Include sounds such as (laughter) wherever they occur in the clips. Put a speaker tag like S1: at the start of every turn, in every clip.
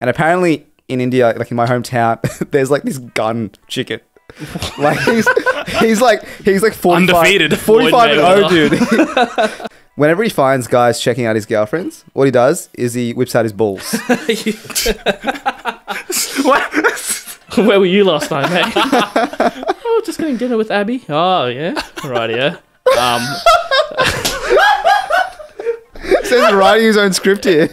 S1: And apparently in India, like in my hometown, (laughs) there's like this gun chicken. (laughs) like he's he's like he's like 45,
S2: Undefeated.
S1: 45 and 0 (laughs) dude. Whenever he finds guys checking out his girlfriends, what he does is he whips out his balls.
S3: Where were you last night, mate? oh, just getting dinner with Abby. Oh, yeah. Right, yeah. Um,
S1: Says writing his own script here.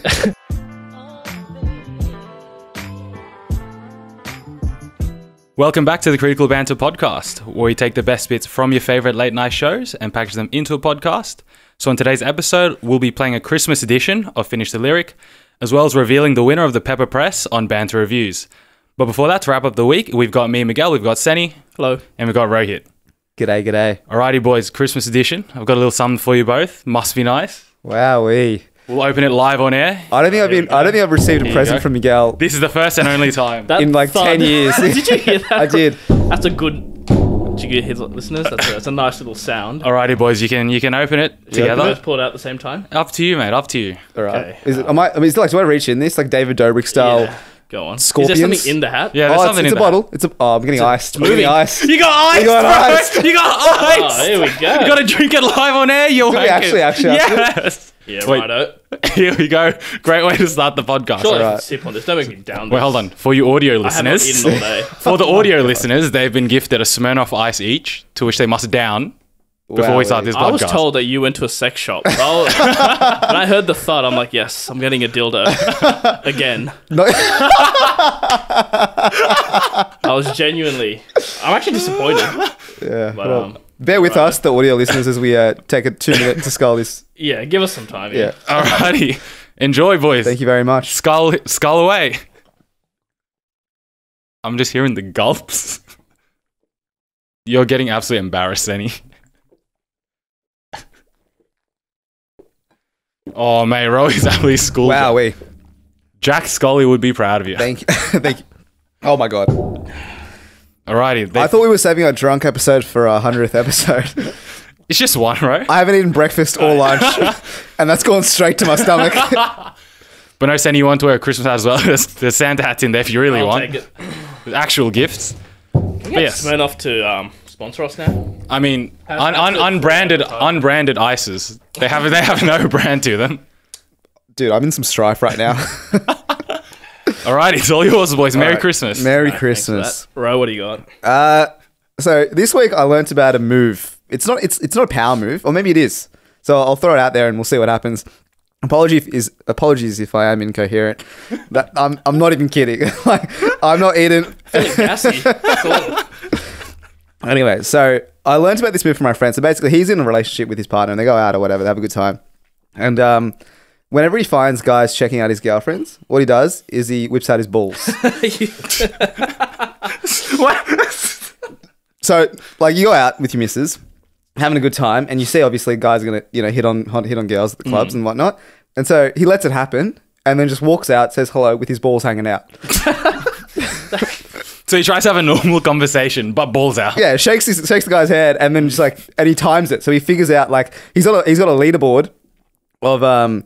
S2: Welcome back to the Critical Banter podcast, where we take the best bits from your favorite late night shows and package them into a podcast. So, in today's episode, we'll be playing a Christmas edition of Finish the Lyric, as well as revealing the winner of the Pepper Press on Banter Reviews. But before that, to wrap up the week, we've got me and Miguel, we've got Senny,
S3: hello.
S2: and we've got Rohit.
S1: G'day, g'day.
S2: Alrighty, boys, Christmas edition. I've got a little something for you both. Must be nice.
S1: Wowee.
S2: We'll open it live on air.
S1: I don't think I've been. I don't think I've received a
S2: you
S1: present
S2: go.
S1: from Miguel
S2: This is the first and only time. (laughs)
S3: That
S1: in like
S3: thud-
S1: ten years. (laughs)
S3: Did you hear (laughs) that?
S1: I did.
S3: That's a good. Did you get his listeners? That's a, that's a nice little sound.
S2: Alrighty, boys, you can you can open it
S3: You
S2: together.
S3: both pull it out at the same time.
S2: Up to you, mate. Up to you.
S1: All right.
S3: Okay.
S1: Is it? Am I? I mean, is it like do I reach in this like David Dobrik style?
S3: Yeah. Go on.
S1: Scorpions?
S3: Is there something in the hat?
S2: Yeah, there's
S1: oh, it's,
S2: something
S1: it's
S2: in
S1: a
S2: there.
S1: bottle. It's a. Oh, I'm getting iced. I'm getting
S3: moving.
S1: iced.
S2: You got ice.
S1: You got
S2: bro.
S1: ice.
S2: You got ice.
S3: Oh, here we go.
S2: You got to drink it live on air. You
S1: we actually- actually have to?
S2: yes.
S3: Yeah,
S2: Wait.
S3: righto. (laughs)
S2: Here we go. Great way to start the podcast.
S3: Surely I can
S1: Alright.
S3: sip on this. Don't make me down.
S2: Well, hold on. For you audio
S3: I
S2: listeners,
S3: eaten all day. (laughs)
S2: for the audio listeners, they've been gifted a Smirnoff Ice each, to which they must down before we start this podcast.
S3: I was told that you went to a sex shop. Was- (laughs) when I heard the thud, I'm like, yes, I'm getting a dildo again.
S1: No,
S3: I was genuinely. I'm actually disappointed.
S1: yeah.
S3: But
S1: well,
S3: um,
S1: bear with us, the audio listeners, as we uh, take a two minute to skull this. (laughs)
S3: yeah, give us some time.
S1: Yeah.
S3: Yeah.
S2: Alrighty. Enjoy, boys.
S1: Thank you very much.
S2: Skull, skull away. I'm just hearing the gulps. (laughs) You're getting absolutely embarrassed, Annie. Oh, mate, Roy's absolutely schooled. Wow,
S1: we.
S2: Jack Scully would be proud of you.
S1: Thank you. (laughs) Thank you. Oh my god.
S2: Alrighty, they-
S1: I thought we were saving our drunk episode for our hundredth episode. (laughs)
S2: it's just one, right?
S1: I haven't eaten breakfast or (laughs) lunch, (laughs) and that's gone straight to my stomach.
S2: But no, Sandy, you want to wear a Christmas hat as well? There's, there's Santa hats in there if you really
S3: I'll
S2: want.
S3: take it.
S2: With Actual gifts.
S3: Yes.
S2: yes.
S3: Smirnoff to um, sponsor us now.
S2: I mean, un, un, unbranded, unbranded ices. They have they have no brand to them.
S1: Dude, I'm in some strife right now.
S2: Alrighty, it's all yours, boys. Merry
S1: Alright.
S2: Christmas.
S1: Merry
S3: Thanks for
S1: Christmas.
S3: that. Ro, what do you got?
S1: Uh, so this week I learnt about a move. It's not. It's it's not a power move, or maybe it is. So I'll throw it out there and we'll see what happens. Apology if, is apologies if I am incoherent. That I'm I'm not even kidding. (laughs) like I'm not eating.
S3: Gassy. (laughs)
S1: Anyway, so I learned about this move from my friend. So basically, he's in a relationship with his partner, and they go out or whatever. They have a good time, and um, whenever he finds guys checking out his girlfriends, what he does is he whips out his balls. (laughs) So, like, you go out with your missus, having a good time, and you see obviously guys are gonna, you know, hit on hit on girls at the clubs and whatnot. And so he lets it happen, and then just walks out, says hello with his balls hanging out. (laughs)
S2: So he tries to have a normal conversation, but balls out.
S1: Yeah, shakes his, shakes the guy's head, and then just like, and he times it. So he figures out like he's got a he's got a leaderboard of um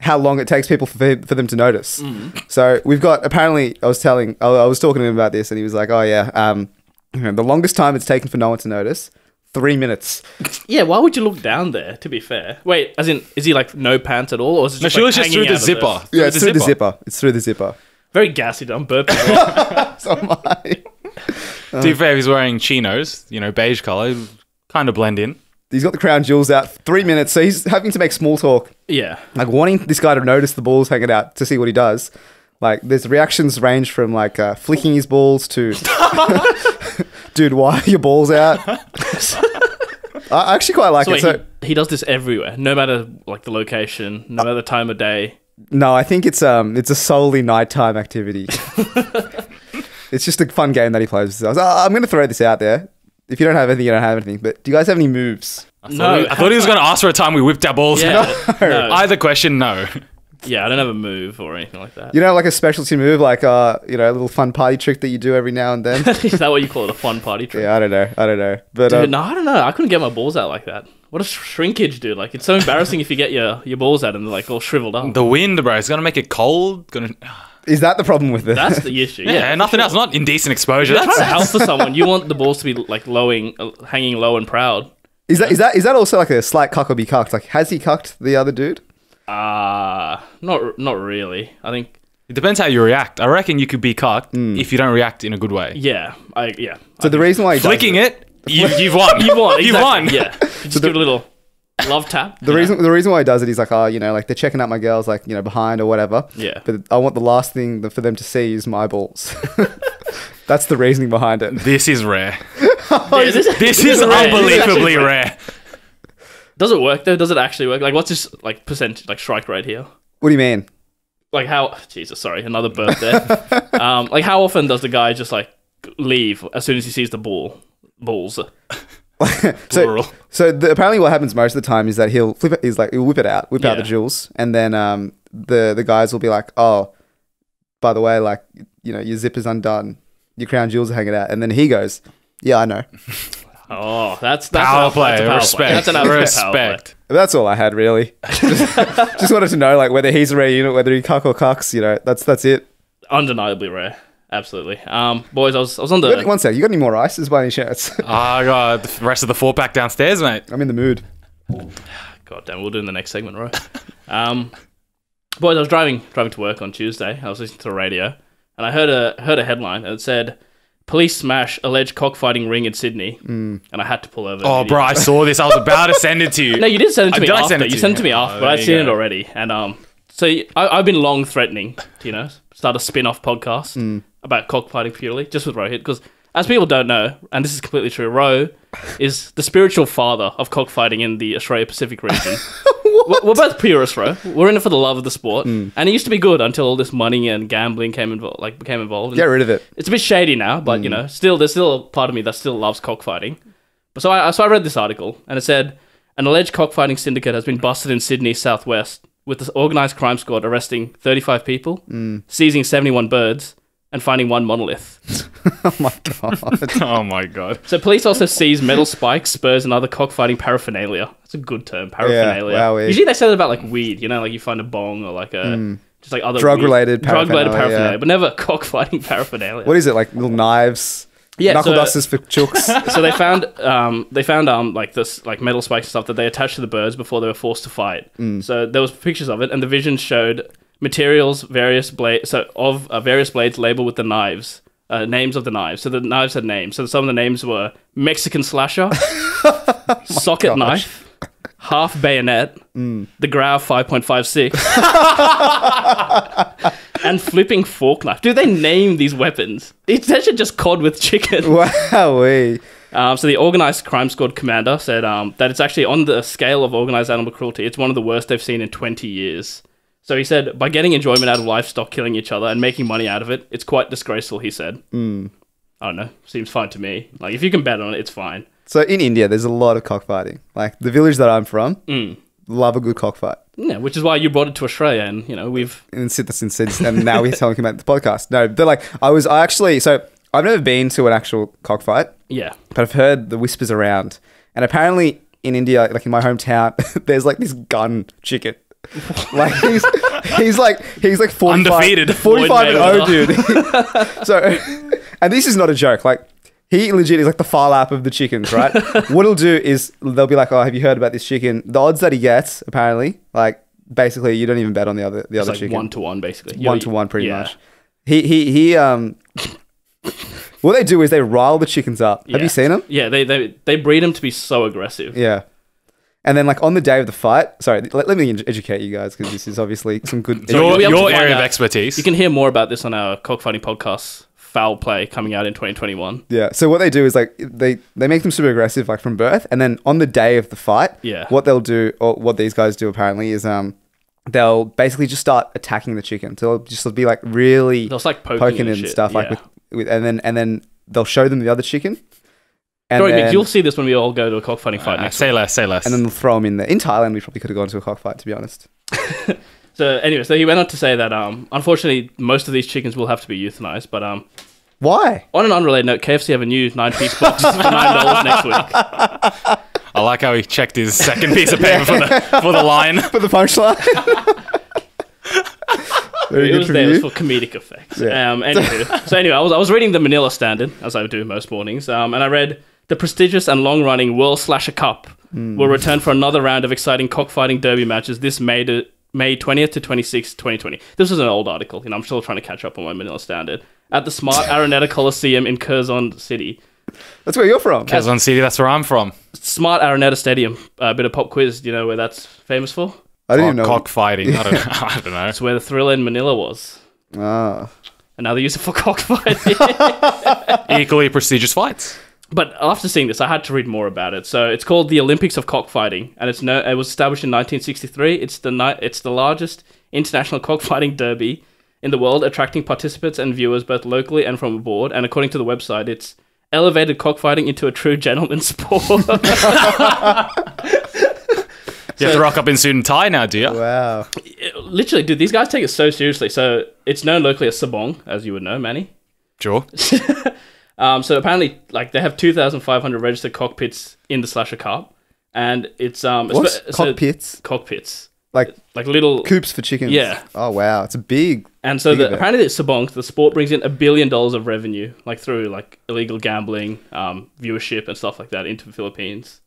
S1: how long it takes people for, for them to notice. So we've got apparently I was telling I, I was talking to him about this, and he was like, oh yeah, um, you know, the longest time it's taken for no one to notice. Three minutes. (laughs)
S3: yeah, why would you look down there, to be fair? Wait, as in, is he like no pants at all? Or is it
S2: No,
S3: just,
S2: she
S3: like,
S2: was just through the
S3: out of
S2: zipper. (laughs)
S1: Yeah, it's through the zipper. It's through the zipper.
S3: Very gassy, I'm burping. (laughs)
S1: So am I.
S2: To be fair, he's wearing chinos, you know, beige color, kind of blend in.
S1: He's got the crown jewels out. Three minutes. So he's having to make small talk,
S3: yeah.
S1: like wanting this guy to notice the balls hanging out to see what he does. Like, there's reactions range from like uh, flicking his balls to, (laughs) dude, why are your balls out? I actually quite like
S3: So
S1: it.
S3: wait,
S1: So
S3: he, he does this everywhere, no matter like the location, no matter the time of day.
S1: no, I think it's um, it's a solely nighttime activity. (laughs) it's just a fun game that he plays. with himself. So I'm going to throw this out there. If you don't have anything, you don't have anything. But do you guys have any moves?
S2: I thought,
S3: No,
S2: he, I thought he was going to ask for a time we whipped our balls
S3: Yeah,
S2: out. (laughs)
S3: no.
S2: Either question, no.
S3: yeah, I don't have a move or anything like that.
S1: You know, like a specialty move, like uh, you know, a little fun party trick that you do every now and then. (laughs)
S3: is that what you call it? A fun party trick?
S1: yeah, I don't know, I don't know, but
S3: Dude,
S1: uh,
S3: no, I don't know. I couldn't get my balls out like that. What a shrinkage dude! Like, it's so embarrassing if you get your, your balls out and they're like all shriveled up.
S2: The wind, bro, it's going to make it cold. Gonna...
S1: Is that the problem with this?
S3: That's the (laughs) issue.
S2: Yeah,
S3: Yeah,
S2: nothing else. Not indecent exposure.
S3: You're trying
S2: That's (laughs)
S3: to help for someone. You want the balls to be like lowing, uh, hanging low and proud.
S1: Is that is that is that also like a slight cuck or be cucked? Like, has he cucked the other dude?
S3: Uh not not really. I think
S2: it depends how you react. I reckon you could be cucked
S1: Hmm.
S2: if you don't react in a good way.
S3: yeah, I yeah.
S1: So the reason why he does
S2: Flicking
S1: it,
S2: it, you, you've won.
S3: You won. (laughs)
S2: You've
S3: exactly,
S2: won.
S3: Yeah. You just give it a little love tap.
S1: the reason the reason why he does it, he's like, oh, you know, like they're checking out my girls, like you know, behind or whatever.
S3: Yeah.
S1: But I want the last thing for them to see is my balls. (laughs) That's the reasoning behind it.
S2: This is rare. (laughs)
S3: Yeah, this,
S2: This is
S3: rare.
S2: unbelievably
S3: This is
S2: rare.
S3: Does it work though? Does it actually work? Like, what's this like percent like strike rate here?
S1: What do you mean?
S3: Like how? Jesus, sorry, another bird there. (laughs) um, like how often does the guy just like leave as soon as he sees the ball? Balls. (laughs)
S1: So,
S2: Plural.
S1: so the, apparently, what happens most of the time is that he'll flip it. He's like, he'll whip it out, whip out the jewels, and then um, the the guys will be like, oh, by the way, like you know, your zip is undone, your crown jewels are hanging out, and then he goes, yeah, I know. (laughs)
S3: Oh, that's that's
S2: Power
S3: an-
S2: play.
S3: That's a power
S2: Respect.
S3: Play. That's an absolute power play.
S2: Respect.
S1: That's all I had really. (laughs) just, just wanted to know like whether he's a rare unit, whether he cuck or cucks. You know, that's that's it.
S3: Undeniably rare. Absolutely. Um, boys, I was I was on the.
S1: You got- one sec, you got any more ices by any chance?
S2: Oh, (laughs) I got the rest of the four pack downstairs, mate.
S1: I'm in the mood. (sighs)
S3: God damn, we'll do it in the next segment, right? um, boys, I was driving driving to work on Tuesday. I was listening to the radio, and I heard a heard a headline, and it said, "Police smash alleged cockfighting ring in Sydney," and I had to pull over.
S2: Oh, bro, I saw this. I was about to (laughs) send it to you.
S3: No, you did send it to
S2: Uh,
S3: me
S2: did I
S3: after.
S2: send it to
S3: you
S2: you?
S3: sent it to me
S2: Oh,
S3: after, but I'd
S2: you
S3: seen it already. And um, so I, I've been long threatening, to, you know, start a spin-off podcast
S2: Hmm.
S3: About cockfighting purely, just with Rohit, because as people don't know, and this is completely true, Ro is the spiritual father of cockfighting in the Australia Pacific region. (laughs) we're, both purists, Ro. We're in it for the love of the sport,
S2: Hmm.
S3: and it used to be good until all this money and gambling came involved, like became involved. And
S1: Get rid of it.
S3: it's a bit shady now, but you know, still there's still a part of me that still loves cockfighting. But so I so I read this article and it said an alleged cockfighting syndicate has been busted in Sydney southwest with the organised crime squad arresting 35 people, seizing 71 birds, and finding one monolith. (laughs)
S1: Oh my god. (laughs)
S2: Oh my god.
S3: So police also seized metal spikes, spurs, and other cockfighting paraphernalia. That's a good term, paraphernalia.
S1: wowee.
S3: Usually they say that about like weed, you know, like you find a bong or like a just like other
S1: Drug-related
S3: drug-related
S1: paraphernalia,
S3: paraphernalia,
S1: yeah.
S3: but never (laughs) cockfighting paraphernalia.
S1: what is it like? Little knives.
S3: Yeah,
S1: Knuckle
S3: so-
S1: dusters for chooks.
S3: so they found um they found um like this like metal spikes and stuff that they attached to the birds before they were forced to fight. So there was pictures of it, and the vision showed materials, various blades, so of uh, various blades labeled with the knives. Uh, names of the knives. So the knives had names. So some of the names were Mexican slasher, (laughs) socket knife, half bayonet, the Grau 5.56, (laughs) and flipping fork knife. Do they name these weapons? It's actually just cod with chicken. (laughs)
S1: wow
S3: Um, so the organized crime squad commander said um, that it's actually on the scale of organized animal cruelty. It's one of the worst they've seen in 20 years. So he said, by getting enjoyment out of livestock killing each other and making money out of it, it's quite disgraceful. He said. I don't know. Seems fine to me. Like if you can bet on it, it's fine.
S1: So in India, there's a lot of cockfighting. Like the village that I'm from,
S3: Mm.
S1: love a good cockfight.
S3: Yeah, which is why you brought it to Australia, and you know we've
S1: And sit this since and now we're talking about the podcast. No, they're like I was I actually so I've never been to an actual cockfight,
S3: yeah.
S1: but I've heard the whispers around. And apparently in India, like in my hometown, (laughs) there's like this gun chicken. Like he's he's like he's like 45,
S2: Undefeated.
S1: 45 and
S3: Floyd
S1: 0 dude. (laughs) so and this is not a joke. Like he legit is like the Phar Lap of the chickens, right? (laughs) what he'll do is they'll be like, "Oh, have you heard about this chicken?" The odds that he gets, apparently, like basically, you don't even bet on the other the
S3: It's
S1: other
S3: like
S1: chicken
S3: one to one, basically.
S1: One to one, pretty
S3: yeah.
S1: much. He he he um what they do is they rile the chickens up. Have you seen them?
S3: Yeah, they they they breed them to be so aggressive.
S1: Yeah. And then like on the day of the fight, sorry, let, let me ed- educate you guys because this is obviously some good
S3: Sorry,
S2: Your,
S3: you'll be able to
S2: your area of
S3: out.
S2: expertise.
S3: You can hear more about this on our cockfighting podcast, Foul Play, coming out in 2021.
S1: Yeah. So what they do is like they they make them super aggressive like from birth and then on the day of the fight,
S3: Yeah.
S1: what they'll do or what these guys do apparently is um they'll basically just start attacking the chicken. So they'll just be like really
S3: They'll like poking,
S1: poking
S3: and,
S1: and
S3: shit.
S1: stuff like
S3: yeah.
S1: with, with and then and then they'll show them the other chicken. And
S3: Sorry, Mick, you'll see this when we all go to a cockfighting fight
S2: Uh,
S3: next
S2: say less, say less.
S1: and then they'll throw him in there. In Thailand, we probably could have gone to a cockfight, to be honest. (laughs) (laughs)
S3: So anyway, so he went on to say that um, unfortunately most of these chickens will have to be euthanized. But um,
S1: Why?
S3: on an unrelated note, KFC have a new nine-piece box for nine dollars next week. (laughs)
S2: I like how he checked his second piece of paper for the for the line.
S1: For the punchline. Very
S3: it
S1: good
S3: was
S1: for
S3: there. It was
S1: you.
S3: for comedic effects.
S1: Yeah.
S3: Um, anywho, so anyway, I was I was reading the Manila Standard as I do most mornings, um, and I read the prestigious and long-running World Slasher Cup
S1: Hmm.
S3: will return for another round of exciting cockfighting derby matches this May to May 20th to 26th, 2020. This was an old article, and I'm still trying to catch up on my Manila Standard at the Smart (laughs) Araneta Coliseum in Quezon City.
S1: That's where you're from.
S2: Quezon City, that's where I'm from.
S3: Smart Araneta Stadium. A bit of pop quiz. Do you know where that's famous for?
S1: I didn't even know.
S2: Cockfighting. I don't (laughs) know. (laughs) I don't know.
S3: It's where the Thriller in Manila was.
S1: Ah.
S3: Another now use for cockfighting.
S2: Equally prestigious fights.
S3: But after seeing this, I had to read more about it. So it's called the Olympics of Cockfighting, and it's no, it was established in 1963. It's the ni- it's the largest international (laughs) cockfighting derby in the world, attracting participants and viewers both locally and from abroad. And according to the website, it's elevated cockfighting into a true gentleman's (laughs) sport. (laughs)
S2: You have to rock up in suit and tie now, do you?
S1: Wow.
S3: Literally, dude, these guys take it so seriously. So it's known locally as Sabong, as you would know, Manny.
S2: Sure.
S3: Um, so apparently, like they have 2,500 registered cockpits in the Slasher Cup, and it's um
S1: What?
S3: so-
S1: Cockpits?
S3: cockpits
S1: Like
S3: like little
S1: coops for chickens?
S3: Yeah.
S1: Oh, wow. It's a big.
S3: And so
S1: Big
S3: the, apparently the Sabong, the sport brings in a billion dollars of revenue, like through like illegal gambling, um, viewership and stuff like that into the Philippines.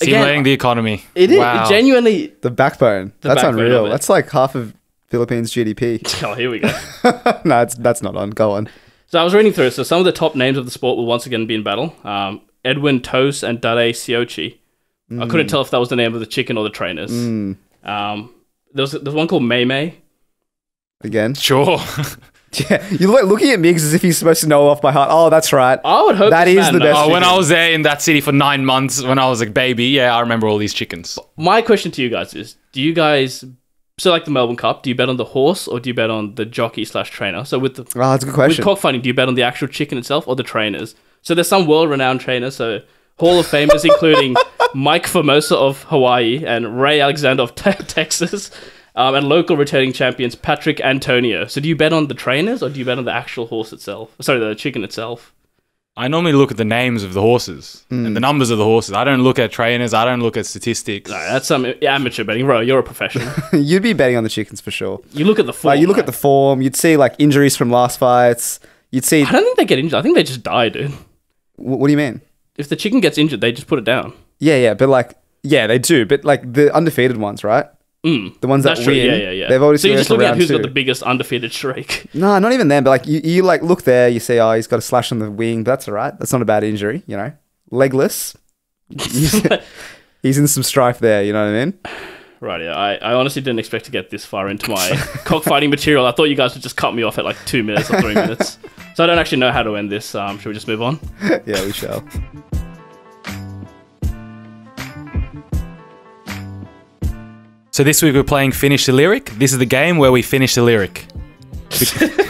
S3: Again,
S2: Stimulating the economy.
S3: It is
S2: Wow.
S3: genuinely.
S1: The backbone.
S3: The
S1: that's
S3: backbone
S1: unreal. That's like half of Philippines GDP. (laughs)
S3: Oh, here we go. (laughs)
S1: no, it's, that's not on. Go on.
S3: So I was reading through. So some of the top names of the sport will once again be in battle. Um, Edwin Tos and Dade Siochi. I couldn't tell if that was the name of the chicken or the trainers.
S1: Mm.
S3: Um, there was there's one called May May.
S1: Again.
S2: Sure. (laughs) (laughs)
S1: Yeah. You're like looking at Miggs as if he's supposed to know off by heart. Oh, that's right.
S3: I would hope
S1: that is
S3: this
S1: is
S3: man
S1: the best.
S2: Oh, when I was there in that city for nine months, when I was a baby, yeah, I remember all these chickens.
S3: My question to you guys is: Do you guys so like the Melbourne Cup? Do you bet on the horse or do you bet on the jockey slash trainer? So with the
S1: Oh, that's a good question.
S3: with cockfighting, do you bet on the actual chicken itself or the trainers? So there's some world-renowned trainers. So Hall of Famers, including (laughs) Mike Formosa of Hawaii and Ray Alexander of te- (laughs) Texas, um, and local returning champions Patrick Antonio. So do you bet on the trainers or do you bet on the actual horse itself? Sorry, the chicken itself.
S2: I normally look at the names of the horses and hmm. the numbers of the horses. I don't look at trainers. I don't look at statistics.
S3: No, that's some amateur betting, bro. You're a professional. (laughs)
S1: You'd be betting on the chickens for sure.
S3: You look at the form.
S1: Like You look at the form. You'd see like injuries from last fights. You'd see.
S3: I don't think they get injured. I think they just die, dude.
S1: Wh- What do you mean?
S3: If the chicken gets injured, they just put it down.
S1: Yeah, yeah, but like, yeah, they do. But like the undefeated ones, right?
S3: Mm.
S1: The ones that
S3: true.
S1: win,
S3: Yeah, yeah, yeah.
S1: they've already
S3: so you're just looking at who's got the biggest undefeated streak. (laughs)
S1: No, not even them. But like you, you like look there, you see, oh, he's got a slash on the wing. But that's all right. That's not a bad injury, you know. Legless. he's, (laughs) (laughs) he's in some strife there. You know what I mean?
S3: Right, yeah. I, I honestly didn't expect to get this far into my cockfighting material. I thought you guys would just cut me off at like two minutes or three minutes. So I don't actually know how to end this. Um, should we just move on?
S1: yeah, we shall.
S2: So this week we're playing Finish the Lyric. This is the game where we finish the lyric. (laughs)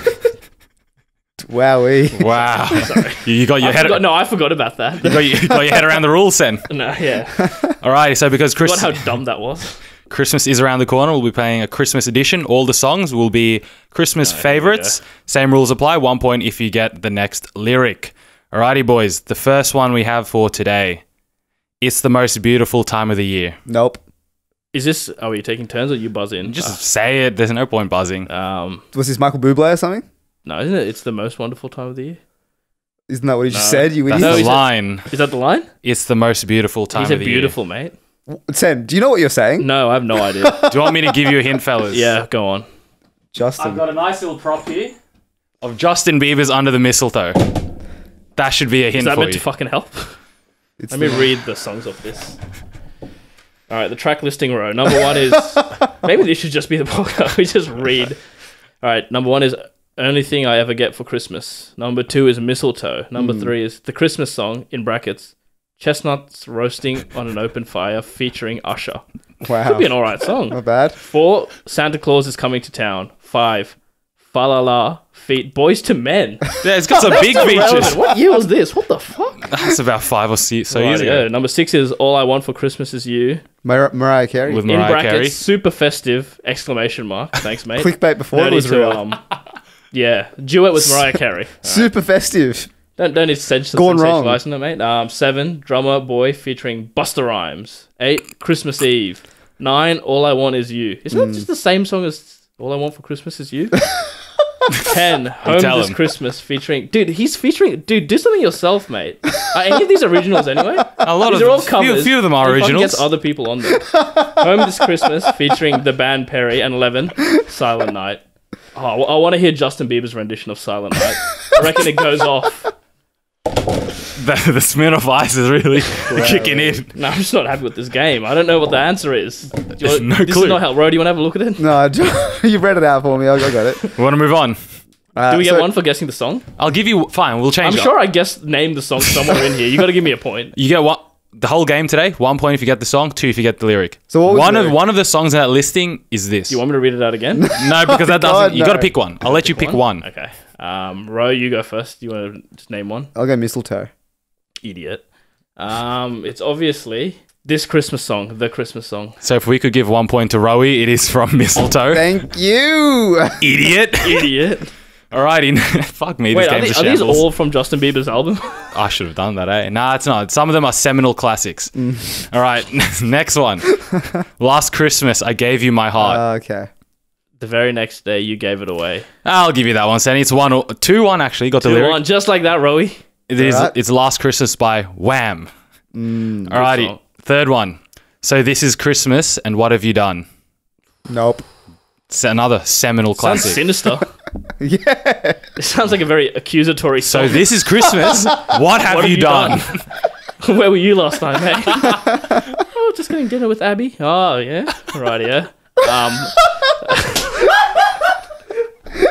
S1: Wowee.
S2: Wow. (laughs) you, you got your
S3: I
S2: head.
S3: forgot, no, I forgot about that.
S2: You got, your, you got your head around the rules then. (laughs)
S3: no, yeah.
S2: All right. So because
S3: Forgot how dumb that was.
S2: Christmas is around the corner, we'll be playing a Christmas edition. All the songs will be Christmas uh, favorites. Same rules apply. One point if you get the next lyric. Alrighty, boys. The first one we have for today. It's the most beautiful time of the year.
S1: Nope.
S3: Is this? Are we taking turns or you buzz in?
S2: Just say it. There's no point buzzing.
S3: um,
S1: Was this Michael Bublé or something?
S3: no, isn't it? It's the most wonderful time of the year.
S1: Isn't that what he just said? You
S2: That's
S1: idiot.
S3: No,
S2: the
S3: he
S2: line.
S3: Is that the line?
S2: It's the most beautiful time
S3: He
S2: of
S3: said
S2: the
S3: beautiful, mate.
S1: Sen, do you know what you're saying?
S3: No, I have no idea.
S2: year. (laughs) Do you want me to give you a hint, fellas?
S3: yeah, go on.
S1: I've Justin.
S2: Got a nice little prop here of Justin Bieber's Under the Mistletoe. That should be a
S3: Is
S2: hint
S3: that
S2: for
S3: meant to fucking help?
S1: It's
S3: Let me
S1: the-
S3: read the songs of this. All right, the track listing row. Number one is (laughs) maybe this should just be the podcast. (laughs) We just read. All right, number one is only thing I ever get for Christmas. Number two is mistletoe. Number hmm. three is the Christmas song in brackets. Chestnuts roasting on an open fire featuring Usher.
S1: Wow.
S3: Could be an alright song.
S1: Not bad.
S3: Four, Santa Claus is coming to town. Five, Fa La La, feet Boyz II Men. (laughs)
S2: Yeah, it's got some big
S3: Relevant.
S2: features.
S3: What year was this? What the fuck?
S2: That's about five or six so years
S3: Rightio.
S2: ago.
S3: Number six is All I Want for Christmas Is You.
S1: Mar- Mariah Carey.
S2: With
S3: in brackets,
S2: Carey.
S3: super festive exclamation mark. Thanks, mate.
S1: Clickbait before
S3: Don't
S1: it
S3: need
S1: was
S3: to,
S1: real.
S3: um, yeah, duet with Mariah Carey. (laughs)
S1: Super festive.
S3: Don't don't need to sens-
S1: Gone wrong.
S3: sensationalize it, mate. Um, seven, drummer boy featuring Busta Rhymes. Eight, Christmas Eve. Nine, All I Want Is You. Isn't
S1: Hmm.
S3: that just the same song as All I want for Christmas is you. (laughs) (laughs) Ten. Home
S2: tell
S3: this
S2: him.
S3: Christmas featuring. Dude, he's featuring. Dude, do something yourself, mate. Are any of these originals anyway?
S2: A lot
S3: These
S2: of
S3: are all
S2: few,
S3: covers.
S2: few of them are originals.
S3: Gets other people on there. Home this Christmas featuring the band Perry and Eleven. Silent Night. Oh, I want to hear Justin Bieber's rendition of Silent Night. I reckon it goes off. (laughs)
S2: the, the Smirnoff Ice is really (laughs) (laughs) kicking in.
S3: No, I'm just not happy with this game. I don't know what the answer is. Do you want,
S2: No
S3: this
S2: clue.
S3: is not how. Ro, do you want to have a look at it?
S1: No, you read it out for me. I I got it.
S2: We want to move on.
S1: Uh,
S3: Do we get
S1: so-
S3: one for guessing the song?
S2: I'll give you fine. We'll change.
S3: I'm
S2: it.
S3: sure I guess name the song somewhere in here. You got to give me a point.
S2: You get one the whole game today. One point if you get the song. Two if you get the lyric.
S1: So what was
S2: one
S1: the
S2: of
S1: lyric?
S2: one of the songs in that listing is this.
S3: You want me to read it out again?
S2: no, because that doesn't.
S1: God,
S2: you got to pick one. I'll let you pick one.
S3: Okay. Um, Ro, you go first. You want to just name one?
S1: I'll go mistletoe.
S3: Idiot. Um, it's obviously this Christmas song, the Christmas song.
S2: So if we could give one point to Rowie, it is from (laughs) Mistletoe.
S1: Thank you. (laughs)
S2: Idiot.
S3: Idiot.
S2: Alrighty. (laughs) Fuck me.
S3: Wait,
S2: this
S3: are, they-
S2: a
S3: are these all from Justin Bieber's album?
S2: I should have done that, eh? Nah, it's not. Some of them are seminal classics.
S1: Mm.
S2: All right, next one. Last Christmas, I gave you my heart.
S1: Uh, okay.
S3: the very next day, you gave it away.
S2: I'll give you that one, Sandy. It's one, two, one. or- two, one actually. Got the lyric.
S3: one, just like that, Rowie.
S2: It is.
S1: Alright.
S2: It's Last Christmas by Wham.
S1: Mm,
S2: Alrighty, third one. So this is Christmas, and what have you done?
S1: Nope.
S2: It's another seminal
S3: Sounds
S2: classic.
S3: sinister. (laughs)
S1: Yeah.
S3: it sounds like a very accusatory song.
S2: so this is Christmas. (laughs) what have
S3: What
S2: you, done? (laughs)
S3: Where were you last night, mate? oh, just getting dinner with Abby. Oh, yeah. Right, yeah. Um,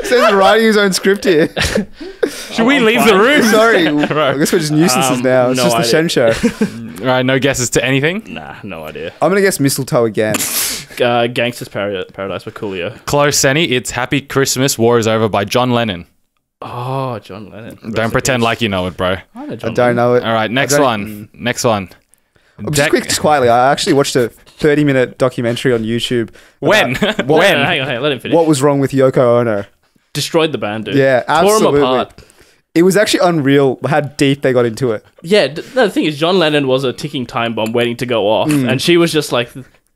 S1: Says writing his own script here. (laughs)
S2: Should we
S3: I'm
S2: leave
S3: fine.
S2: the room?
S1: Sorry. (laughs) I guess we're just nuisances
S3: Um,
S1: now. It's
S3: no
S1: just the
S3: idea.
S1: Shen show.
S2: All (laughs) right, no guesses to anything.
S3: nah, no idea.
S1: I'm gonna guess mistletoe again.
S3: Uh, Gangster's Para- Paradise by Coolio.
S2: Close, Sandy. It's Happy Christmas, War is Over by John Lennon.
S3: Oh, John Lennon. Rest
S2: Don't
S3: in
S2: pretend
S3: peace.
S2: like you know it, bro.
S3: I, know
S1: I don't know it.
S2: All right, next
S1: don't-
S2: one. Next one.
S1: Just
S2: Dec-
S1: quick, just quietly. I actually watched a 30 minute documentary on YouTube.
S2: When?
S1: about
S3: No,
S2: when?
S3: no, hang on, hang on. Let him finish.
S1: What was wrong with Yoko Ono?
S3: Destroyed the band, dude.
S1: Yeah,
S3: Tore
S1: absolutely.
S3: him apart.
S1: It was actually unreal how deep they got into it.
S3: Yeah, d- no, the thing is, John Lennon was a ticking time bomb waiting to go off,
S1: Mm.
S3: and she was just like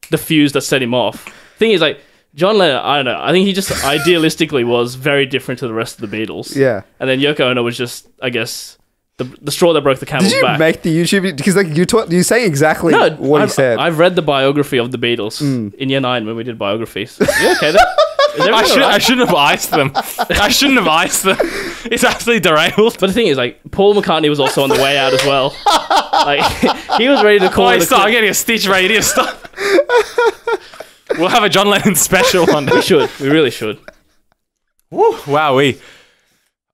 S3: the fuse that set him off. Thing is, like, John Lennon, I don't know. I think he just (laughs) idealistically was very different to the rest of the Beatles.
S1: Yeah.
S3: And then Yoko Ono was just, I guess, the, the straw that broke the camel's
S1: Did you
S3: back.
S1: make the YouTube? Because like you taught, you saying exactly
S3: no,
S1: what
S3: I've,
S1: he said.
S3: I've read the biography of the Beatles
S1: Mm.
S3: in year nine when we did biographies. (laughs) You okay?
S2: I, should, I shouldn't have iced them. I shouldn't have iced them. (laughs) It's absolutely derailed.
S3: But the thing is, like, Paul McCartney was also on the way out as well. Like, (laughs) he was ready to call a
S2: stop. I'm getting a stitch radius. Stop. (laughs) we'll have a John Lennon special one day.
S3: We should. We really should.
S2: Wow, we.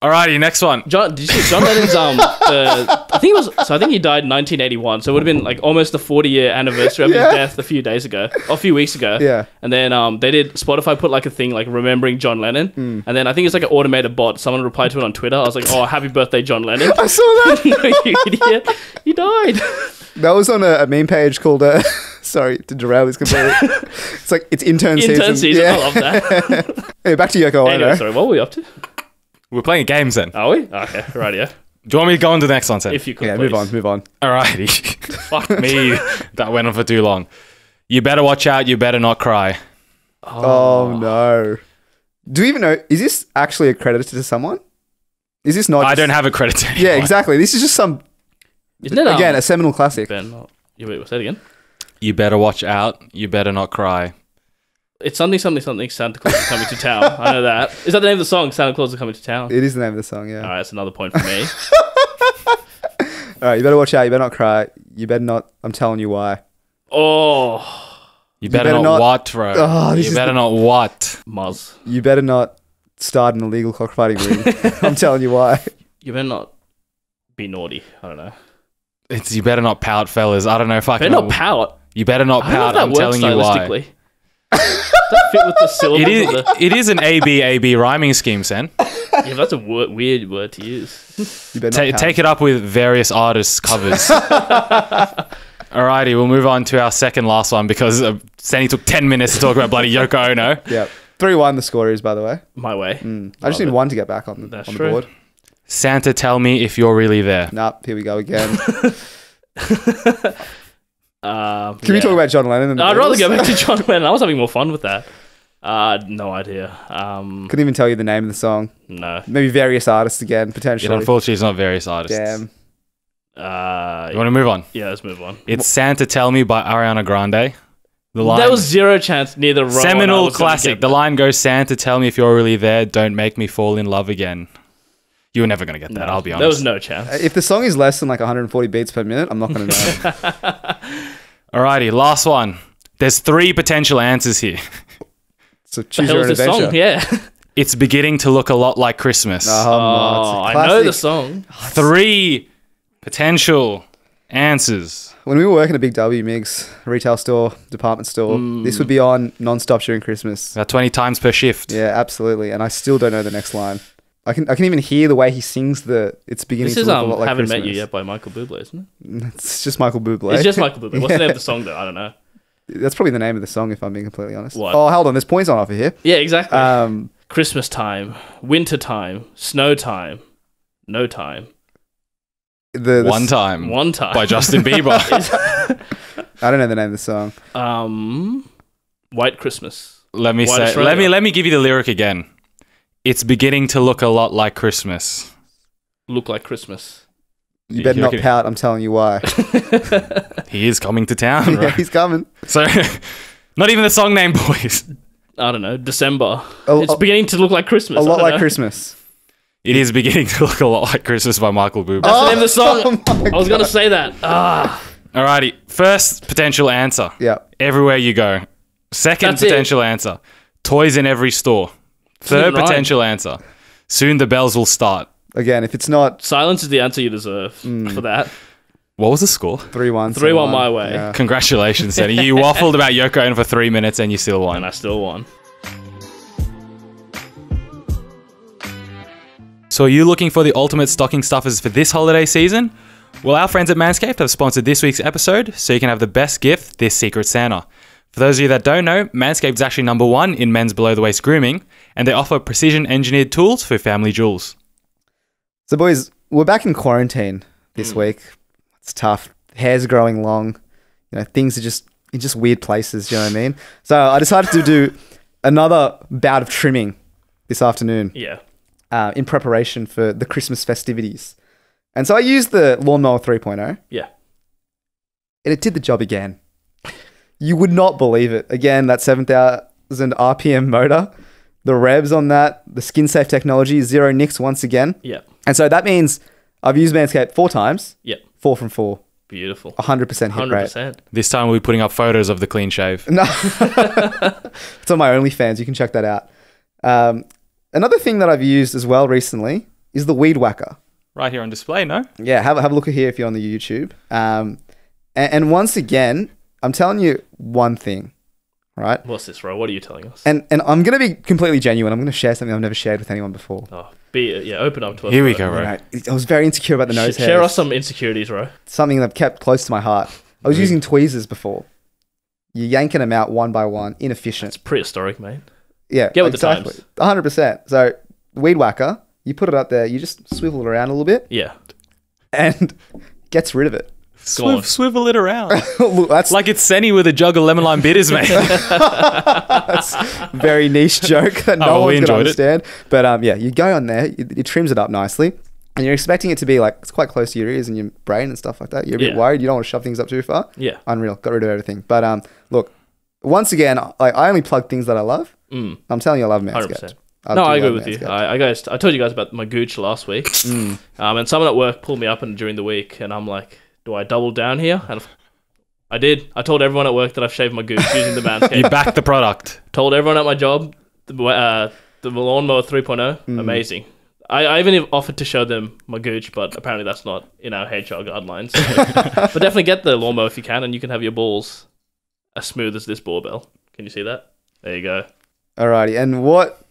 S2: Alrighty, next one.
S3: John, did you see John Lennon's um? Uh, think it was. So I think he died in 1981. So it would have been like almost the 40 year anniversary of
S1: Yeah.
S3: his death a few days ago, or a few weeks ago.
S1: Yeah.
S3: And then um, they did Spotify put like a thing like remembering John Lennon,
S1: Hmm.
S3: and then I think it's like an automated bot. Someone replied to it on Twitter. I was like, oh, happy birthday, John Lennon. (laughs)
S1: I saw that.
S3: no, (laughs) you idiot. He died.
S1: that was on a, a meme page called. Uh, (laughs) sorry to derail this completely. it's like it's intern,
S3: Intern season.
S1: Yeah.
S3: I love that.
S1: Hey, back to Yoko Ono.
S3: anyway, sorry. What were we up to?
S2: We're playing games then.
S3: Are we? Okay. Right. Yeah.
S2: Do you want me to go on to the next one, Sam?
S3: If you could.
S1: yeah,
S3: please.
S1: move on, move on.
S2: Alrighty. (laughs) Fuck me. That went on for too long. You better watch out. You better not cry.
S1: Oh, no. Do you even know? Is this actually accredited to someone? Is this not?
S2: I
S1: just-
S2: don't have a credit to
S1: Yeah, exactly. This is just some
S3: Isn't it um,
S1: again a seminal classic.
S3: Ben? oh, You wait. What's that again?
S2: You better watch out. You better not cry.
S3: It's something, something, something. Santa Claus is coming to town. I know that. Is that the name of the song? Santa Claus is coming to town.
S1: It is the name of the song. Yeah.
S3: All right, that's another point for me. (laughs)
S1: All right. You better watch out. You better not cry. You better not. I'm telling you why.
S3: Oh,
S2: You better,
S1: better
S2: not,
S1: not-
S2: what, bro.
S1: Oh, this
S2: you
S1: is
S2: better
S1: the-
S2: not what.
S3: Muzz.
S1: You better not start an illegal cockfighting (laughs) ring. I'm telling you why.
S3: You better not be naughty. I don't know.
S2: It's you better not pout, fellas. I don't know if I
S3: Better
S2: can.
S3: not pout.
S2: You better not
S3: I don't know
S2: pout.
S3: if that
S2: I'm
S3: works
S2: telling you why.
S3: stylistically. (laughs) Does that fit with the syllables (laughs)
S2: It is,
S3: the...
S2: it is an A B A B rhyming scheme, Sen.
S3: Yeah, that's a word, weird word to use.
S1: You better
S2: Ta take it up with various artists' covers. (laughs) Alrighty, we'll move on to our second last one because uh, Sandy took ten minutes to talk about bloody Yoko Ono. (laughs)
S1: Yep. Three one. The score is by the way.
S3: My way.
S1: Mm. I just need
S3: it.
S1: one to get back on the,
S3: That's
S1: on the
S3: true.
S1: board.
S2: Santa, tell me if you're really there.
S1: Nah. Here we go again.
S3: Um,
S1: Can we talk about John Lennon? And
S3: I'd rather
S1: Beatles?
S3: go back to John Lennon. I was having more fun with that. Uh, no idea. Um,
S1: Couldn't even tell you the name of the song.
S3: no.
S1: Maybe various artists again,
S2: Yeah,
S1: potentially.
S2: unfortunately, it's not various artists.
S1: Damn.
S3: Uh,
S2: You want to move on?
S3: yeah, let's move on.
S2: It's Santa Tell Me by Ariana Grande. The line
S3: There was zero chance neither Ro and
S2: seminal
S3: was
S2: classic. The line goes, "Santa, tell me if you're really there. Don't make me fall in love again." You were never gonna get that.
S3: No,
S2: I'll be honest.
S3: There was no chance.
S1: If the song is less than like 140 beats per minute, I'm not going to know. (laughs)
S2: Alrighty, last one. There's three potential answers here.
S1: so
S3: the
S1: choose
S3: hell
S1: your own
S3: this
S1: adventure.
S3: song? Yeah. (laughs)
S2: It's beginning to look a lot like Christmas.
S1: Oh,
S3: Oh,
S1: it's a
S3: I know the song.
S2: Three potential answers.
S1: When we were working at Big W Migs retail store, department store, this would be mm. on non-stop during Christmas.
S2: About 20 times per shift.
S1: Yeah, absolutely. And I still don't know the next line. I can I can even hear the way he sings the. It's beginning
S3: This
S1: to
S3: is
S1: look
S3: um,
S1: a lot like
S3: Haven't
S1: Christmas.
S3: Met You Yet by Michael Bublé, isn't it? (laughs)
S1: It's just Michael Bublé.
S3: It's just Michael (laughs) Bublé. What's the name of the song though? I don't know.
S1: That's probably the name of the song, if I'm being completely honest.
S3: What?
S1: Oh, hold on. There's points on offer here.
S3: Yeah, exactly.
S1: Um,
S3: Christmas time, winter time, snow time, no time,
S1: the, the
S2: One
S1: s-
S2: time
S3: one time.
S2: by Justin Bieber. (laughs)
S1: I don't know the name of the song.
S3: um, White Christmas.
S2: let me
S3: White
S2: say.
S3: Australia.
S2: Let me let me give you the lyric again. It's beginning to look a lot like Christmas.
S3: Look like Christmas.
S1: You
S2: You
S1: better not pout. I'm telling you why. (laughs)
S2: He is coming to town, (laughs)
S1: yeah, he's coming.
S2: So, (laughs) not even the song name, boys.
S3: I don't know. December.
S1: A-
S3: it's
S1: a-
S3: beginning to look like Christmas.
S1: A lot like
S3: know.
S1: Christmas.
S2: It is beginning to look a lot like Christmas by Michael Bublé.
S3: That's the name of the song.
S1: Oh
S3: I was gonna say that. Ah,
S2: Alrighty, first potential answer.
S1: Yeah.
S2: Everywhere you go. Second
S3: That's it.
S2: potential answer. Toys in every store. Third
S3: even rhyme.
S2: potential answer. Soon the bells will start.
S1: Again, if it's not
S3: silence is the answer you deserve
S1: Mm.
S3: for that.
S2: What was the score?
S1: 3 1.
S3: 3-1 my way.
S1: Yeah.
S2: Congratulations, Senny. You (laughs) waffled about Yoko Ono for three minutes and you still
S3: And
S2: won.
S3: I still won.
S2: So, are you looking for the ultimate stocking stuffers for this holiday season? Well, our friends at Manscaped have sponsored this week's episode, so you can have the best gift this Secret Santa. For those of you that don't know, Manscaped is actually number one in men's below the waist grooming, and they offer precision engineered tools for family jewels.
S1: So, boys, we're back in quarantine this week. It's tough. Hair's growing long. You know, things are just in just weird places. You know what I mean? So, I decided to do (laughs) another bout of trimming this afternoon
S3: Yeah.
S1: uh, in preparation for the Christmas festivities. And so, I used the Lawnmower 3.0,
S3: Yeah.
S1: and it did the job again. You would not believe it. Again, that 7,000 RPM motor, the revs on that, the skin safe technology, zero nicks once again.
S3: Yeah.
S1: And so that means I've used Manscaped four times,
S3: Yeah.
S1: four from four,
S3: Beautiful.
S1: 100% hit
S3: Hundred
S1: rate.
S3: percent.
S2: This time we'll be putting up photos of the clean shave.
S1: No, (laughs) it's on my OnlyFans. You can check that out. Um, another thing that I've used as well recently is the Weed Whacker.
S2: Right here on display, no?
S1: Yeah, have, a- have a look at here if you're on the YouTube. Um, and, and once again, I'm telling you one thing, right?
S3: What's this, Ro? What are you telling us?
S1: And and I'm gonna be completely genuine. I'm gonna share something I've never shared with anyone before.
S3: Oh, be yeah. Open up to us.
S2: Here we go,
S1: You
S2: right?
S1: I was very insecure about the nose
S3: Sh-
S1: hairs.
S3: share us some insecurities, Ro.
S1: something that I've kept close to my heart. I was mm. using tweezers before. You're yanking them out one by one, inefficient.
S3: It's prehistoric, mate.
S1: Yeah,
S3: Get with the times.
S1: 100%. So, weed whacker, you put it up there, you just swivel it around a little bit
S3: Yeah.
S1: and (laughs) gets rid of it.
S3: Go on.
S2: Swiv- swivel it around. (laughs)
S1: Look, that's
S2: like it's Senny with a jug of lemon lime bitters, mate. (laughs)
S1: that's a very niche joke that no
S2: Oh, we
S1: one's going to
S2: enjoyed it.
S1: understand. But um, yeah, you go on there, it, it trims it up nicely. And you're expecting it to be like, it's quite close to your ears and your brain and stuff like that. You're a bit
S3: Yeah.
S1: worried. You don't want to shove things up too far.
S3: Yeah.
S1: Unreal. Got rid of everything. But um, look, once again, like I only plug things that I love.
S3: Mm.
S1: I'm telling you, I love Manscaped.
S3: Hundred percent.
S1: I
S3: No, I agree
S1: love
S3: with you. I, I guys, I told you guys about my gooch last week,
S1: Mm.
S3: um, and someone at work pulled me up and during the week, and I'm like, "Do I double down here?" And I did. I told everyone at work that I've shaved my gooch using the (laughs)
S2: you
S3: Manscaped.
S2: back the product.
S3: told everyone at my job the uh, the lawnmower 3.0,
S1: Mm.
S3: amazing. I, I even offered to show them my gooch, but apparently that's not in our HR guidelines. (laughs) but definitely get the lawnmower if you can, and you can have your balls as smooth as this barbell. Can you see that? There you go.
S1: Alrighty. And what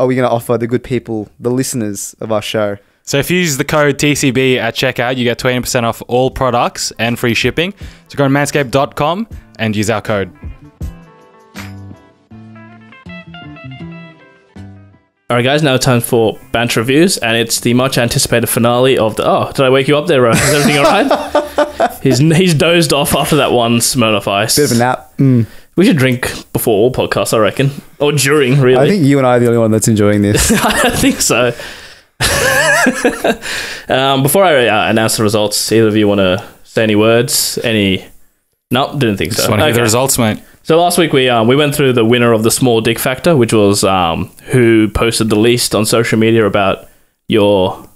S1: are we going to offer the good people, the listeners of our show?
S2: So if you use the code TCB at checkout, you get 20% off all products and free shipping. So go to manscaped.com and use our code.
S3: All right, guys. Now it's time for Banter Reviews, and it's the much anticipated finale of the. Oh, did I wake you up there, Ro? Is everything all right? (laughs) he's he's dozed off after that one Smirnoff Ice.
S1: Bit of a nap. Mm.
S3: We should drink before all podcasts, I reckon, or during. Really,
S1: I think you and I are the only one that's enjoying this. (laughs)
S3: I think so. Um, before I uh, announce the results, either of you want to say any words? Any? No, didn't think so.
S2: Just want to hear the results, mate.
S3: So last week we um, we went through the winner of the small dick factor, which was um, who posted the least on social media about your,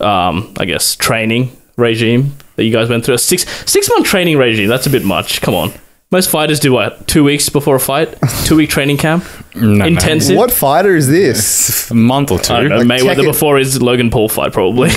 S3: um, I guess, training regime that you guys went through. A six six month training regime. That's a bit much. Come on. Most fighters do what? Two weeks before a fight, (laughs) two week training camp,
S2: No,
S3: intensive.
S1: what fighter is this?
S2: A month or two.
S3: I don't know,
S1: Like, check
S3: Mayweather
S1: it.
S3: before his Logan Paul fight, probably.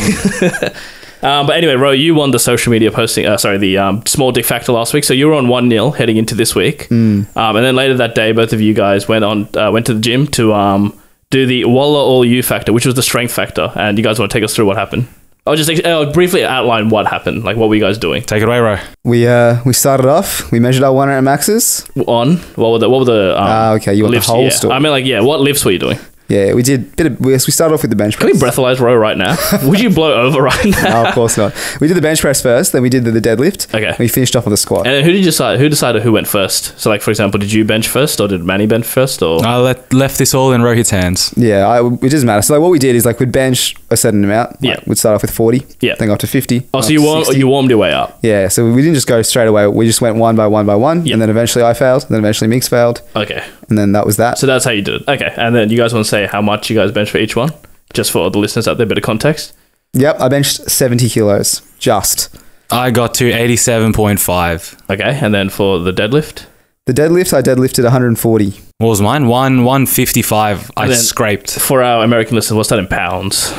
S3: um, (laughs) but anyway, Ro, you won the social media posting. Uh, sorry, the um, small dick factor last week. So you were on one 0 heading into this week.
S1: Hmm.
S3: Um, and then later that day, both of you guys went on uh, went to the gym to um, do the Walla All You factor, which was the strength factor. And you guys want to take us through what happened? I'll just uh, briefly outline what happened. Like, what were you guys doing?
S2: Take it away, Ro.
S1: We uh we started off. We measured our one rep maxes.
S3: On what were the what were the um,
S1: Ah, okay, you want the
S3: lifts?
S1: whole
S3: yeah.
S1: story.
S3: I mean, like, yeah, what lifts were you doing?
S1: Yeah, we did bit of. We we started off with the bench press.
S3: Can
S1: press.
S3: we breathalyze row right now? Would you blow over right now? (laughs)
S1: No, of course not. We did the bench press first, then we did the, the deadlift.
S3: Okay.
S1: We finished off with the squat.
S3: And then who did you decide? Who decided who went first? So, like for example, did you bench first, or did Manny bench first, or
S2: I let, left this all in Rohit's hands.
S1: Yeah, I, it doesn't matter. So like what we did is like we'd bench a certain amount. Like,
S3: Yeah.
S1: we'd start off with forty.
S3: Yeah.
S1: Then go up to fifty.
S3: oh, so you warm, you warmed your way up?
S1: Yeah, so we didn't just go straight away. We just went one by one by one,
S3: Yeah.
S1: and then eventually I failed, and then eventually Mix failed,
S3: Okay,
S1: and then that was that.
S3: so that's how you did it. Okay, and then you guys want to say how much you guys bench for each one, just for the listeners out there, bit of context.
S1: Yep, I benched seventy kilos. Just
S2: I got to 87.5.
S3: Okay, and then for the deadlift,
S1: the deadlift, I deadlifted one hundred and forty.
S2: What was mine? One 155. I
S3: And then-
S2: scraped.
S3: for our American listeners, what's that in pounds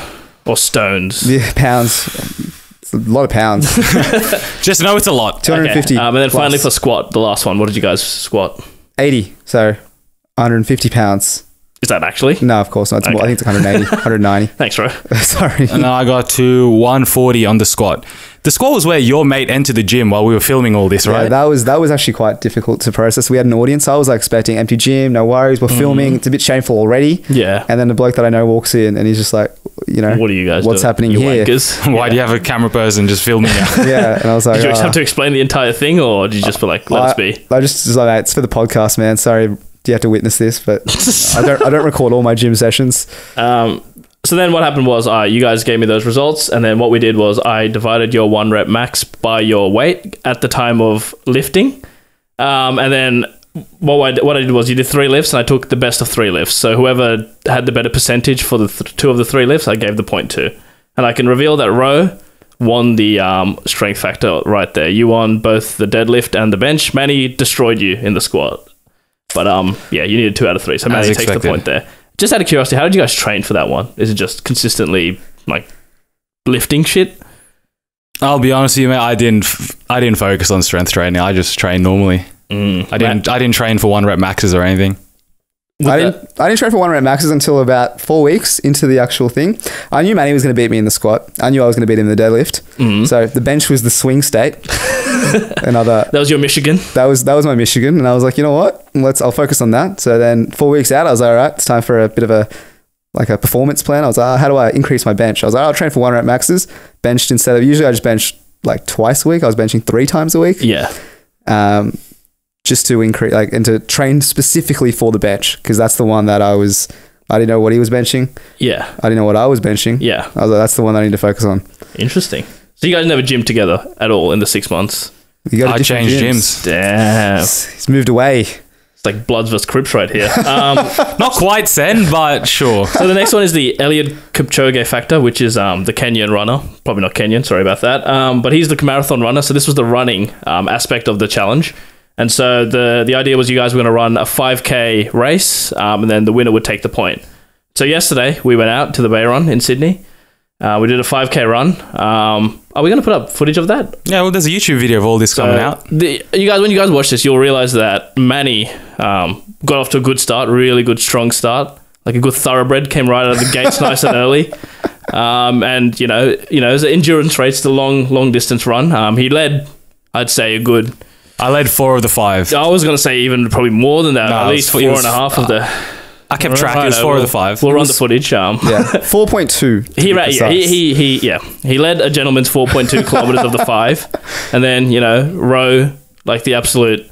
S3: or stones?
S1: Yeah, pounds. It's a lot of pounds. (laughs) (laughs)
S2: Just know it's a lot.
S1: Two hundred and fifty.
S3: Okay, um, and then finally for squat, the last one. What did you guys squat?
S1: eighty. So one hundred and fifty pounds.
S3: Is that actually?
S1: No, of course not. It's more, I think it's 180, 190. (laughs)
S3: Thanks, Ro. (laughs)
S1: Sorry.
S2: And I got to 140 on the squat. The squat was where your mate entered the gym while we were filming all this, right?
S1: Yeah,
S2: right?
S1: that was that was actually quite difficult to process. We had an audience. I was like expecting empty gym, no worries. We're
S3: Mm-hmm.
S1: filming. It's a bit shameful already.
S3: Yeah.
S1: And then the bloke that I know walks in and he's just like, you know,
S3: What are you guys
S1: What's
S3: doing?
S1: happening
S3: you
S1: here?
S3: Wankers. (laughs)
S2: Why do you have a camera person just filming you?
S1: yeah. And I was like,
S3: Did you
S1: "Ah."
S3: have to explain the entire thing, or did you just be like, let
S1: I,
S3: us be?
S1: I just was like, "Mate, it's for the podcast, man. Sorry, you have to witness this, but (laughs) I don't. I don't record all my gym sessions.
S3: Um, so then what happened was uh, you guys gave me those results, and then what we did was I divided your one rep max by your weight at the time of lifting, um, and then what I, what I did was you did three lifts, and I took the best of three lifts. So whoever had the better percentage for the th- two of the three lifts, I gave the point to, and I can reveal that Row won the um, strength factor right there. You won both the deadlift and the bench. Manny destroyed you in the squat. But um, yeah, you needed two out of three, so
S2: As
S3: Manny takes the point there. Just out of curiosity, how did you guys train for that one? Is it just consistently like lifting shit?
S2: I'll be honest with you, mate. I didn't. F- I didn't focus on strength training. I just trained normally.
S3: Mm.
S2: I didn't. I didn't train for one rep maxes or anything.
S1: I didn't. I didn't train for one rep maxes until about four weeks into the actual thing. I knew Manny was going to beat me in the squat. I knew I was going to beat him in the deadlift.
S3: Mhm.
S1: So the bench was the swing state. (laughs) Another.
S3: That was your Michigan.
S1: That was that was my Michigan, and I was like, you know what? Let's. I'll focus on that. So then four weeks out, I was like, all right, it's time for a bit of a like a performance plan. I was like, oh, how do I increase my bench? I was like, I'll train for one rep maxes. Benched instead of usually I just bench like twice a week. I was benching three times a week.
S3: Yeah.
S1: um, just to increase like and to train specifically for the bench because that's the one that I was I didn't know what he was benching
S3: Yeah.
S1: I didn't know what I was benching
S3: Yeah.
S1: I was like that's the one I need to focus on
S3: Interesting. So you guys never gym together at all in the six months?
S1: you got
S2: I changed gyms.
S3: Damn.
S1: He's he's moved away
S3: It's like Bloods vs Crips right here. Um, (laughs)
S2: Not quite Sen, but sure.
S3: so the next one is the Eliud Kipchoge factor, which is um, the Kenyan runner. Probably not Kenyan, sorry about that. Um, but he's the marathon runner. So this was the running um, aspect of the challenge. And so the the idea was you guys were going to run a 5k race, um, and then the winner would take the point. So yesterday we went out to the Bay Run in Sydney. Uh, we did a 5k run. Um, are we going to put up footage of that?
S2: Yeah, well, there's a YouTube video of all this coming out.
S3: The, you guys, when you guys watch this, you'll realize that Manny um, got off to a good start, really good, strong start, like a good thoroughbred. Came right out of the gates, (laughs) nice and early. Um, and you know, you know, as an endurance race, a long, long distance run. Um, he led, I'd say, a good.
S2: I led four of the five.
S3: I was going to say even probably more than that.
S2: No,
S3: at least
S2: was-
S3: four
S2: it
S3: and a
S2: was-
S3: half of the.
S2: I kept track. It was four of the five.
S3: We'll run the footage. Um,
S1: yeah (laughs) 4.2
S3: he,
S1: be
S3: ra- yeah, he, he, he, yeah, he led a gentleman's 4.2 (laughs) kilometers of the five, and then you know, row like the absolute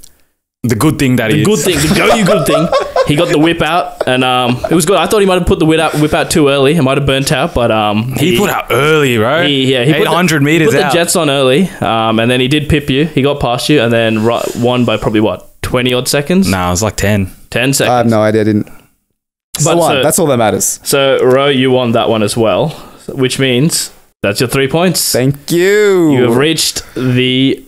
S2: The good thing that
S3: the
S2: is.
S3: good thing, the go you good thing. He got the whip out, and um, it was good. I thought he might have put the whip out, whip out too early. It might have burnt out, but um,
S2: He put out early, bro.
S3: He, yeah, he put the-
S2: 800
S3: he
S2: meters
S3: put
S2: out.
S3: the jets on early, um, and then he did pip you. He got past you, and then ru- won by probably what twenty odd seconds,
S2: Nah, it was like 10.
S3: ten seconds.
S1: I have no idea. I didn't.
S3: But
S1: what?
S3: so-
S1: That's all that matters.
S3: So, Ro, you won that one as well, which means that's your three points.
S1: Thank you.
S3: You have reached the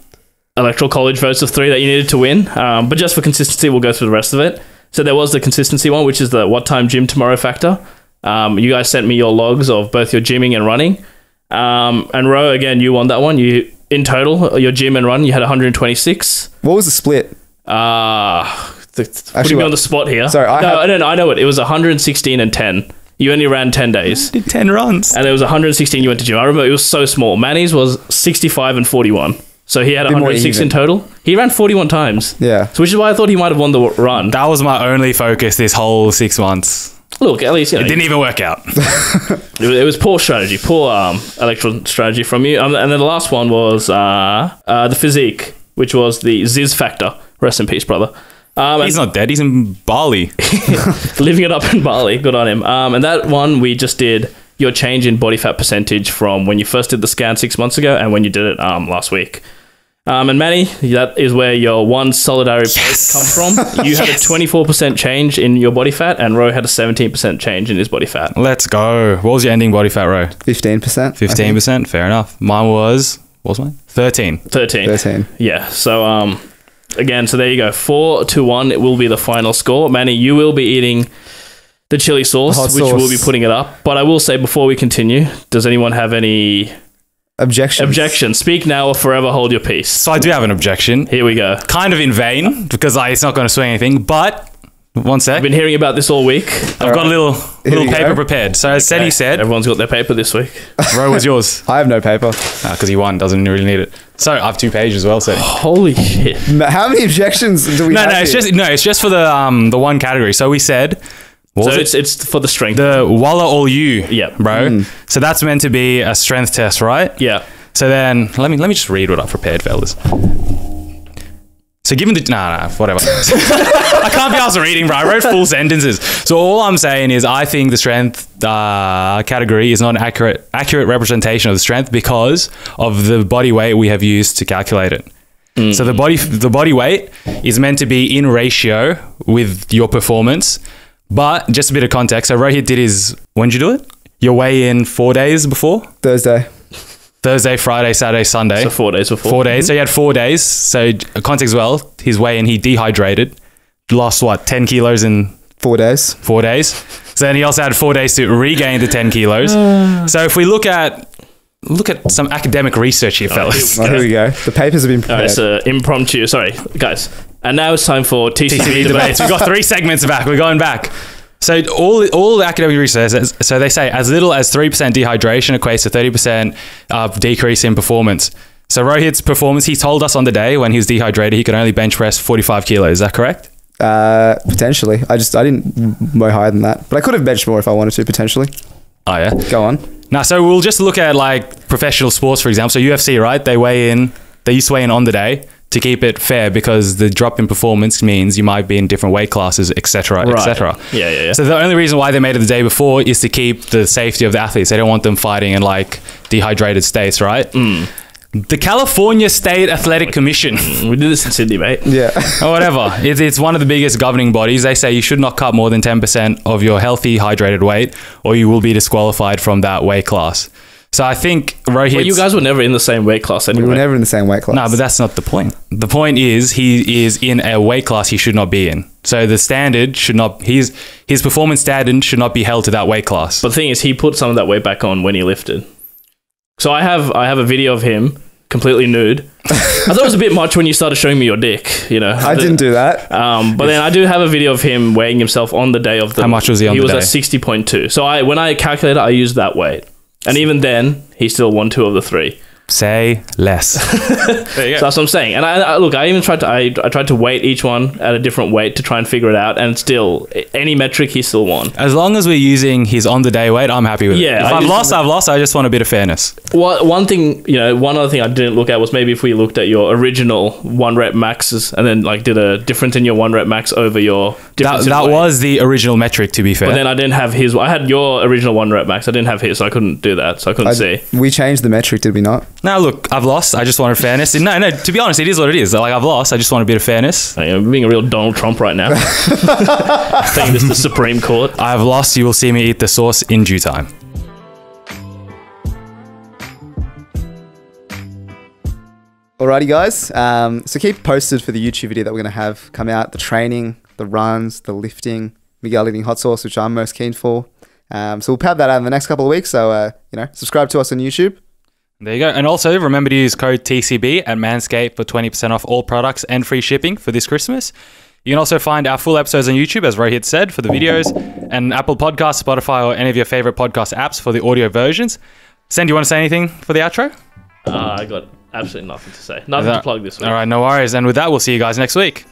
S3: electoral college votes of three that you needed to win. Um, but just for consistency, we'll go through the rest of it. So there was the consistency one, which is the what time gym tomorrow factor. Um, you guys sent me your logs of both your gymming and running. Um, and Ro, again, you won that one. You in total, your gym and run, you had 126.
S1: what was the split?
S3: Ah, th- th-
S1: Actually,
S3: putting me
S1: what-
S3: on the spot here.
S1: Sorry, I
S3: no,
S1: have-
S3: I don't know. I know it. It was 116 and 10. You only ran 10 days.
S2: Did 10 runs.
S3: And it was 116 you went to gym. I remember it was so small. Manny's was 65 and 41. So he had
S1: Bit more
S3: 106 in
S1: even.
S3: total. He ran 41 times.
S1: Yeah.
S3: So which is why I thought he might have won the w- run.
S2: That was my only focus this whole six months.
S3: Look, at least you know,
S2: It didn't even work out. (laughs)
S3: it, was, it was poor strategy, poor um, electoral strategy from you. Um, and then the last one was uh, uh, the physique, which was the Zyzz factor. Rest in peace, brother. Um,
S2: He's not dead. He's in Bali. (laughs)
S3: living it up in Bali. Good on him. Um, and that one we just did your change in body fat percentage from when you first did the scan six months ago and when you did it um, last week. Um, and Manny, that is where your one solidarity post come from. (laughs) You had a 24% change in your body fat, and Ro had a 17% change in his body fat.
S2: Let's go. What was your ending body fat row?
S1: Fifteen percent.
S2: 15%. Fair enough. Mine was, what was mine? 13.
S3: 13.
S1: Thirteen.
S3: Yeah. So, um, again, so there you go. Four to one. It will be the final score. Manny, you will be eating the chili sauce,
S1: Hot
S3: which we'll be putting it up. But I will say before we continue, does anyone have any
S1: Objection.
S3: objection? Speak now or forever hold your peace.
S2: So I do have an objection.
S3: Here we go.
S2: Kind of in vain because like, it's not going to swing anything. But one sec.
S3: I've been hearing about this all week.
S2: I've got a little little paper
S1: go.
S2: prepared. So as Seti said,
S3: Everyone's got their paper this week. (laughs)
S2: row was yours
S1: I have no paper.
S2: because he won. Doesn't really need it. So I have two pages as well. Seti. (gasps)
S3: Holy shit.
S1: How many objections do we
S2: No,
S1: have?
S2: no, it's
S1: here?
S2: just no, it's just for the um the one category. So we said, what
S3: So
S2: was it?
S3: it's, it's for the strength.
S2: the Walla all you,
S3: Yeah.
S2: bro. So that's meant to be a strength test, right?
S3: yeah.
S2: So then let me let me just read what I've prepared, fellas. So given the nah nah whatever, (laughs) I can't be asked reading, bro. I wrote full sentences. So all I'm saying is I think the strength uh, category is not an accurate accurate representation of the strength because of the body weight we have used to calculate it. So the body the body weight is meant to be in ratio with your performance. But just a bit of context. So Rohit did his when did you do it? Your weigh in four days before?
S1: Thursday.
S2: Thursday, Friday, Saturday, Sunday.
S3: So four days before.
S2: Four days. Mm-hmm. So he had four days. So uh, context as well, his weigh in, he dehydrated, lost what, 10 kilos in
S1: Four days.
S2: four days. So then he also had four days to regain the 10 kilos. (sighs) so if we look at look at some academic research here, fellas.
S1: Oh, here we go. The papers have been
S3: All right,
S1: prepared.
S3: so impromptu. Sorry, guys. And now it's time for (laughs) TCB,
S2: TCB
S3: debates.
S2: debates. We've got three segments back. We're going back. So all all the academic research says, so they say as little as three percent dehydration equates to thirty percent uh, decrease in performance. So Rohit's performance, he told us on the day when he was dehydrated, he could only bench press forty five kilos. Is that correct?
S1: Uh, potentially. I just I didn't mow higher than that, but I could have benched more if I wanted to. Potentially.
S2: Oh yeah.
S1: Go on.
S2: Now, so we'll just look at like professional sports, for example. So UFC, right? They weigh in. They used to weigh in on the day to keep it fair because the drop in performance means you might be in different weight classes, etc.,
S3: Right.
S2: etc.
S3: Yeah, yeah, yeah.
S2: So the only reason why they made it the day before is to keep the safety of the athletes. They don't want them fighting in like dehydrated states, right?
S3: Mm.
S2: The California State Athletic Commission, (laughs)
S3: we did this in Sydney, mate.
S1: Yeah.
S2: or (laughs) whatever, it's, it's one of the biggest governing bodies. They say you should not cut more than 10% of your healthy hydrated weight, or you will be disqualified from that weight class. So I think Rohit.
S3: But you guys were never in the same weight class
S1: we were never in the same weight class.
S2: No, but that's not the point. The point is he is in a weight class he should not be in. So the standard should not his his performance standard should not be held to that weight class.
S3: But the thing is, he put some of that weight back on when he lifted. So I have I have a video of him completely nude. (laughs) I thought it was a bit much when you started showing me your dick. You know,
S1: I didn't do that.
S3: Um, but then I do have a video of him weighing himself on the day of the.
S2: How much was he on
S3: He
S2: the
S3: was
S2: day?
S3: at sixty point two. So I when I calculated, I used that weight, and even then, he still won two of the three.
S2: Say less. (laughs) there you
S3: So that's what I'm saying. And I, I look, I even tried to I, I tried to weight each one at a different weight to try and figure it out, and still any metric he still won.
S2: As long as we're using his on the day weight, I'm happy with
S3: Yeah,
S2: it. If
S3: I
S2: I've lost, I've lost. I just want a bit of fairness.
S3: One one thing, you know, one other thing I didn't look at was maybe if we looked at your original one rep maxes and then like did a difference in your one rep max over your
S2: That,
S3: difference in
S2: that
S3: weight.
S2: was the original metric, to be fair.
S3: But then I didn't have his. I had your original one rep max. I didn't have his, so I couldn't do that. So I couldn't
S1: I-
S3: see.
S1: we changed the metric, did we not?
S2: Now, look, I've lost. I just wanted fairness. No, no, to be honest, it is what it is. Like, I've lost. I just want a bit of fairness.
S3: I am being a real Donald Trump right now. (laughs) Taking this to the Supreme Court.
S2: I've lost. You will see me eat the sauce in due time.
S1: Alrighty, guys. Um, so keep posted for the YouTube video that we're going to have come out. The training, the runs, the lifting, Miguel eating hot sauce, which I'm most keen for. Um, so we'll pad that out in the next couple of weeks. So uh, you know, subscribe to us on YouTube.
S2: There you go. And also remember to use code TCB at Manscaped for 20% off all products and free shipping for this Christmas. You can also find our full episodes on YouTube, as Rohit said, for the videos, and Apple Podcasts, Spotify, or any of your favorite podcast apps for the audio versions. Sen, do you want to say anything for the outro?
S3: Uh, I got absolutely nothing to say. Nothing to plug this week.
S2: All right, no worries. And with that, we'll see you guys next week.